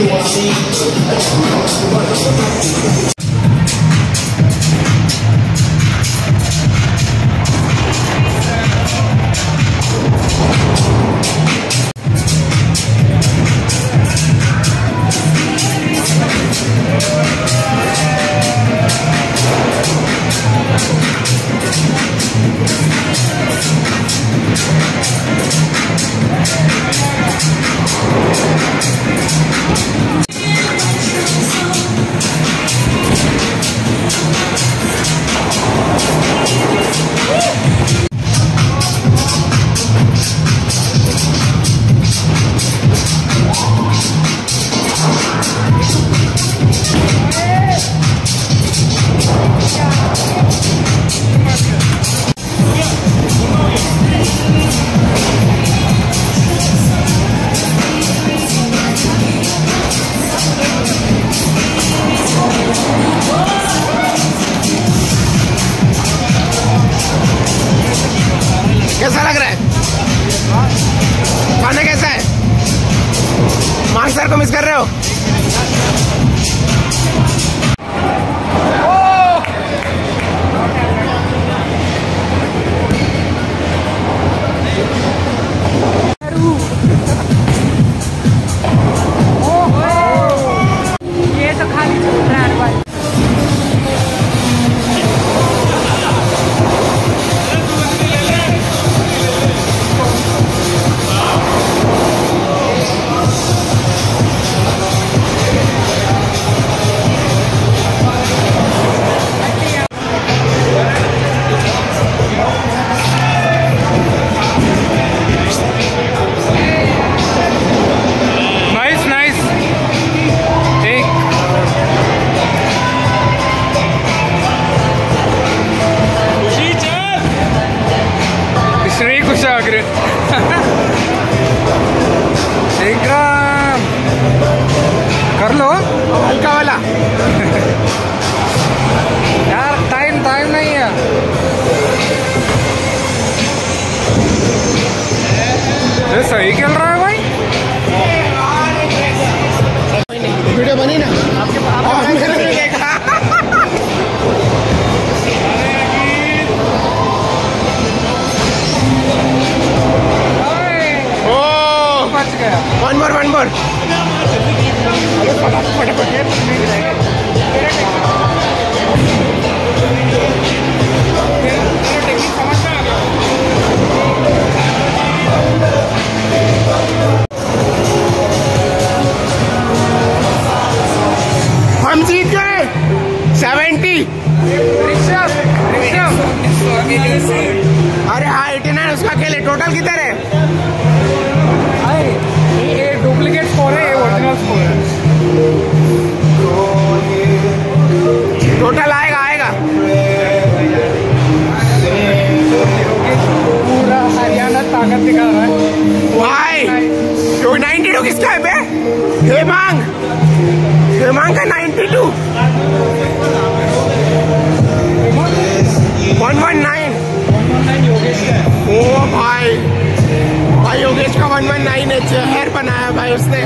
you wanna see. कैसा लग रहा है? खाना कैसा है? मांग सर को मिस कर रहे हो? वन टोटल आएगा आएगा। पूरा हरियाणा ताकत दिखा रहा है वाई टू नाइनटी टू किसका है बे हेमांग हेमांग का ninety two one one nine O भाई। भाई योगेश का वन वन नाइन एच जहर बनाया भाई उसने।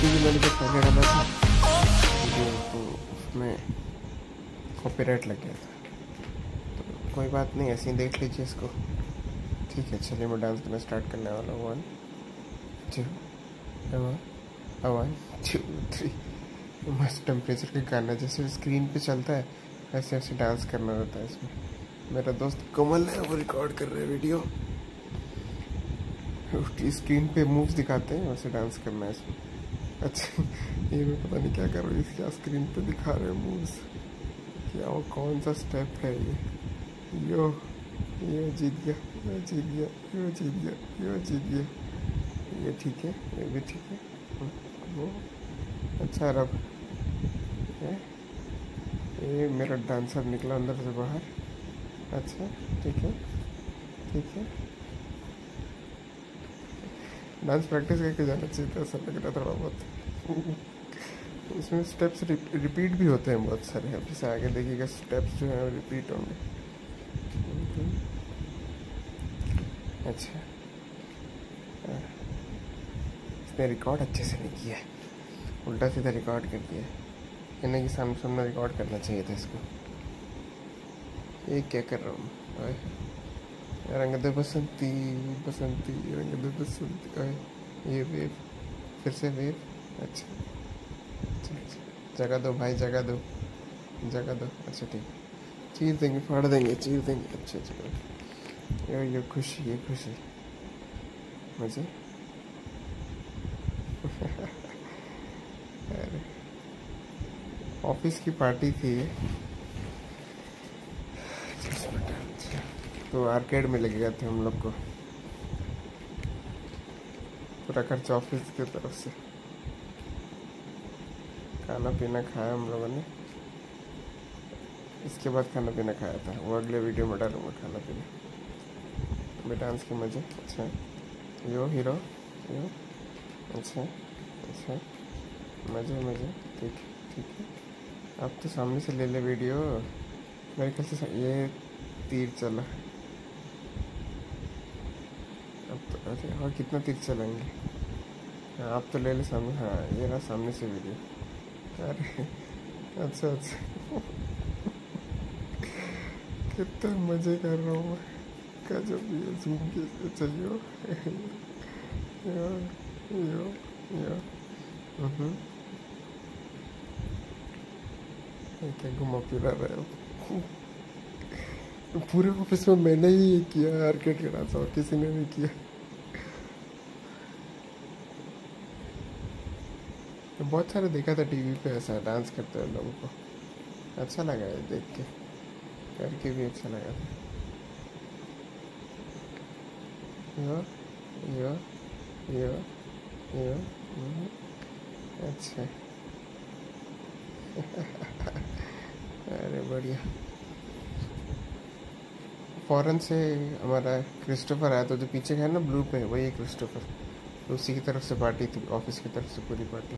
क्योंकि मैंने जब पहले डाला था वीडियो तो उसमें कॉपीराइट लग गया था। तो कोई बात नहीं, ऐसे ही देख लीजिए इसको। ठीक है, चलिए मैं डांस करना स्टार्ट करने वाला हूँ। One two one two three मस्त टेम्परेचर का गाना, जैसे स्क्रीन पे चलता है, ऐसे ऐसे डांस करना रहता है इसमें। मेरा दोस्त कमल है, वो रिकॉर्ड कर रहे हैं वीडियो उसकी स्क्रीन पे मूव्स दिखाते हैं, वैसे डांस करना है इसमें। अच्छा ये मैं पता नहीं क्या कर रहा हूँ क्या स्क्रीन पे दिखा रहे हैं मूव्स क्या वो कौन सा स्टेप है ये? यो, ये जीत गया, ये जीत गया, ये जीत गया, ये जीत गया। ये ठीक है, ये भी ठीक है। वो अच्छा रब। ये मेरा डांसर निकला अंदर से बाहर। अच्छा ठीक है ठीक है। डांस प्रैक्टिस करके जाना चाहिए था, ऐसा लग रहा थोड़ा बहुत। इसमें स्टेप्स रिपीट भी होते हैं बहुत सारे अब जैसे आगे देखिएगा स्टेप्स जो है रिपीट होंगे। अच्छा। इसने रिकॉर्ड अच्छे से नहीं किया उल्टा सीधा रिकॉर्ड कर दिया यानी कि सामने सामने रिकॉर्ड करना चाहिए था इसको। ये क्या कर रहा हूँ? रंग दे बसंती बसंती, रंग दे बसंती। आए ये वेव, फिर से वेव। अच्छा जगह दो भाई, जगह दो जगह दो। अच्छा ठीक। चीर देंगे, फाड़ देंगे, चीर देंगे। अच्छा अच्छा ये ये खुशी ये खुशी। मज़े अरे। ऑफ़िस की पार्टी थी तो आर्केड में लगे गए थे हम लोग को। पूरा खर्चा ऑफ़िस की तरफ़ से। खाना पीना खाया हम लोगों ने। इसके बाद खाना पीना खाया था। वो अगले वीडियो में डालूँगा खाना पीना। मैं डांस के मज़े। अच्छा। Yo hero yo. अच्छा। अच्छा। मज़े मज़े। ठीक ठीक है। अब तो सामने से ले ले वीडियो मेरे ख्याल से ये तीर चला। अब तो अरे और कितना तीर चलाएँगे? हाँ आप तो ले ले सामने। हाँ ये रहा सामने से वीडियो अरे अच्छा अच्छा। कितना मज़े कर रहा हूँ मैं। क्या जब ये जूम के चलियो यो यो यो क्या घुमा फिरा रहे हो? पूरे ऑफ़िस में मैंने ही ये किया आर्केड का डांस और किसी ने नहीं किया। तो बहुत सारे देखा था टीवी पे ऐसा डांस करते हुए लोगों को। अच्छा लगा है देख के। करके भी अच्छा लगा था। यो यो यो। अच्छा। अरे बढ़िया। फॉरेन से हमारा क्रिस्टोफर आया तो जो पीछे है ना, ब्लू पे, वही क्रिस्टोफर। तो उसी की तरफ़ से पार्टी थी, ऑफ़िस की तरफ़ से पूरी पार्टी।